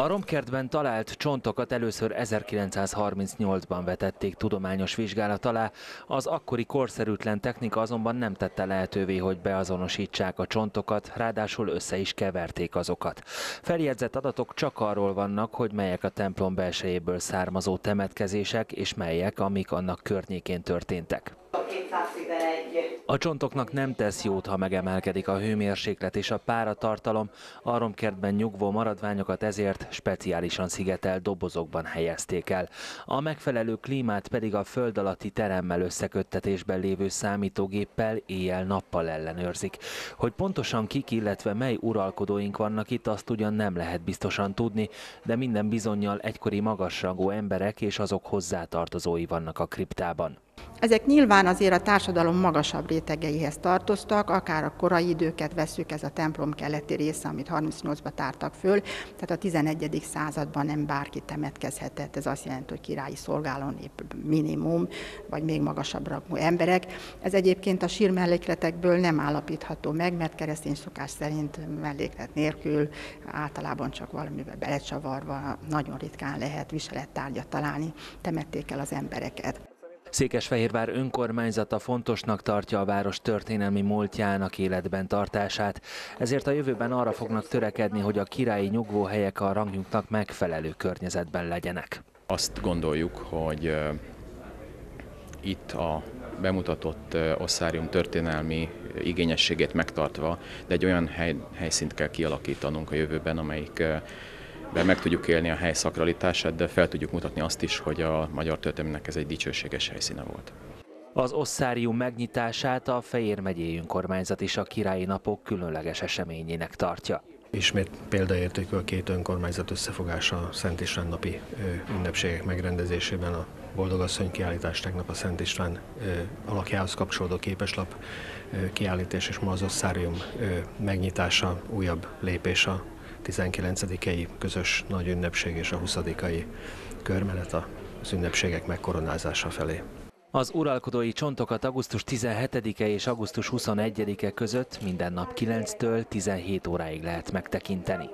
A romkertben talált csontokat először 1938-ban vetették tudományos vizsgálat alá, az akkori korszerűtlen technika azonban nem tette lehetővé, hogy beazonosítsák a csontokat, ráadásul össze is keverték azokat. Feljegyzett adatok csak arról vannak, hogy melyek a templom belsejéből származó temetkezések, és melyek, amik annak környékén történtek. A csontoknak nem tesz jót, ha megemelkedik a hőmérséklet és a páratartalom, a romkertben nyugvó maradványokat ezért speciálisan szigetelt dobozokban helyezték el. A megfelelő klímát pedig a föld alatti teremmel összeköttetésben lévő számítógéppel éjjel-nappal ellenőrzik. Hogy pontosan kik, illetve mely uralkodóink vannak itt, azt ugyan nem lehet biztosan tudni, de minden bizonyal egykori magasrangú emberek és azok hozzátartozói vannak a kriptában. Ezek nyilván azért a társadalom magasabb rétegeihez tartoztak, akár a korai időket veszük, ez a templom keleti része, amit 38-ban tártak föl, tehát a 11. században nem bárki temetkezhetett, ez azt jelenti, hogy királyi épp minimum, vagy még magasabb rangú emberek. Ez egyébként a sír mellékletekből nem állapítható meg, mert keresztény szokás szerint melléklet nélkül általában csak valamivel belecsavarva, nagyon ritkán lehet viselettárgyat találni, temették el az embereket. Székesfehérvár önkormányzata fontosnak tartja a város történelmi múltjának életben tartását, ezért a jövőben arra fognak törekedni, hogy a királyi nyugvóhelyek a rangjuknak megfelelő környezetben legyenek. Azt gondoljuk, hogy itt a bemutatott osszárium történelmi igényességét megtartva, de egy olyan hely, helyszínt kell kialakítanunk a jövőben, amelyik be meg tudjuk élni a hely szakralitását, de fel tudjuk mutatni azt is, hogy a magyar történelemnek ez egy dicsőséges helyszíne volt. Az osszárium megnyitását a Fejér megyei önkormányzat is a királyi napok különleges eseményének tartja. Ismét példaértékű a két önkormányzat összefogása a Szent István napi ünnepségek megrendezésében a Boldogasszony kiállítás tegnap a Szent István alakjához kapcsolódó képeslap kiállítás és ma az osszárium megnyitása újabb lépés a 19-i közös nagy ünnepség és a 20-ai körmenet az ünnepségek megkoronázása felé. Az uralkodói csontokat augusztus 17-e és augusztus 21-e között minden nap 9-től 17 óráig lehet megtekinteni.